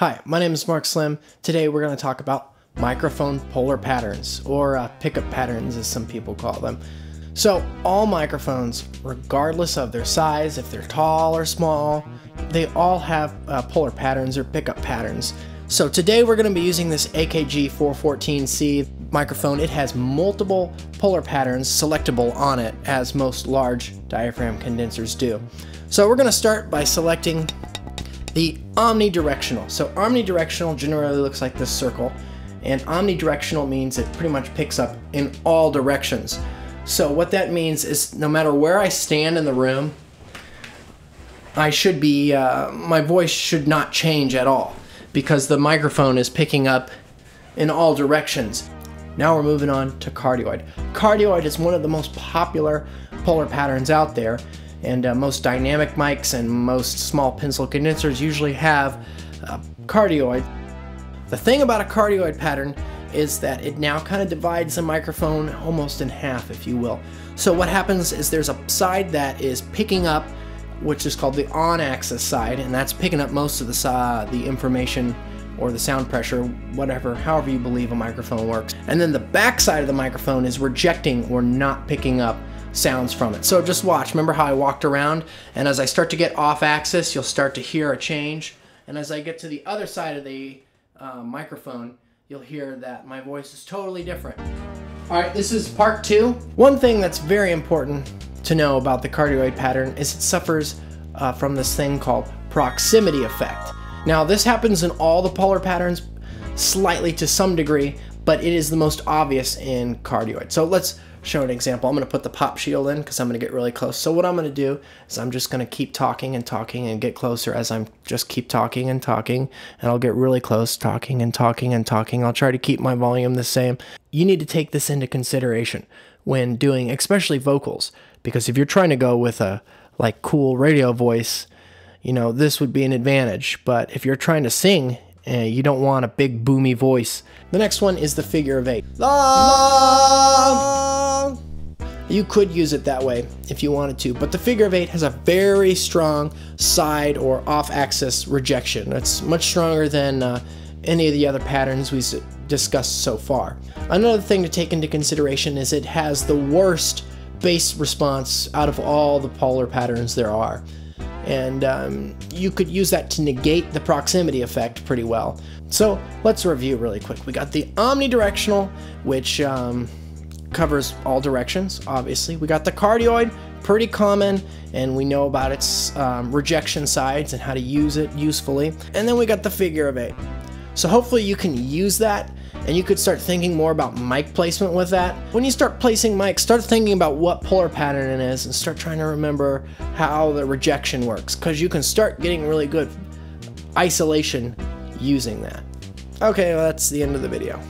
Hi, my name is Mark Slim. Today we're going to talk about microphone polar patterns, or uh, pickup patterns as some people call them. So, all microphones, regardless of their size, if they're tall or small, they all have uh, polar patterns or pickup patterns. So today we're going to be using this AKG 414C microphone. It has multiple polar patterns selectable on it, as most large diaphragm condensers do. So we're going to start by selecting the omnidirectional. So omnidirectional generally looks like this circle, and omnidirectional means it pretty much picks up in all directions. So what that means is no matter where I stand in the room, I should be, uh, my voice should not change at all because the microphone is picking up in all directions. Now we're moving on to cardioid. Cardioid is one of the most popular polar patterns out there and uh, most dynamic mics and most small pencil condensers usually have uh, cardioid. The thing about a cardioid pattern is that it now kind of divides the microphone almost in half, if you will. So what happens is there's a side that is picking up, which is called the on-axis side, and that's picking up most of the uh, the information or the sound pressure, whatever, however you believe a microphone works. And then the back side of the microphone is rejecting or not picking up sounds from it. So just watch. Remember how I walked around? And as I start to get off axis, you'll start to hear a change. And as I get to the other side of the uh, microphone, you'll hear that my voice is totally different. All right, this is part two. One thing that's very important to know about the cardioid pattern is it suffers uh, from this thing called proximity effect. Now, this happens in all the polar patterns, slightly to some degree, but it is the most obvious in cardioid. So let's show an example. I'm going to put the pop shield in because I'm going to get really close. So what I'm going to do is I'm just going to keep talking and talking and get closer as I'm just keep talking and talking and I'll get really close talking and talking and talking. I'll try to keep my volume the same. You need to take this into consideration when doing especially vocals because if you're trying to go with a like cool radio voice, you know, this would be an advantage. But if you're trying to sing and you don't want a big boomy voice. The next one is the figure of eight. Long. You could use it that way if you wanted to, but the figure of eight has a very strong side or off axis rejection. It's much stronger than uh, any of the other patterns we've discussed so far. Another thing to take into consideration is it has the worst bass response out of all the polar patterns there are and um, you could use that to negate the proximity effect pretty well. So let's review really quick. We got the omnidirectional, which um, covers all directions, obviously. We got the cardioid, pretty common, and we know about its um, rejection sides and how to use it usefully. And then we got the figure of eight. So hopefully you can use that and you could start thinking more about mic placement with that. When you start placing mics, start thinking about what polar pattern it is and start trying to remember how the rejection works because you can start getting really good isolation using that. Okay, well, that's the end of the video.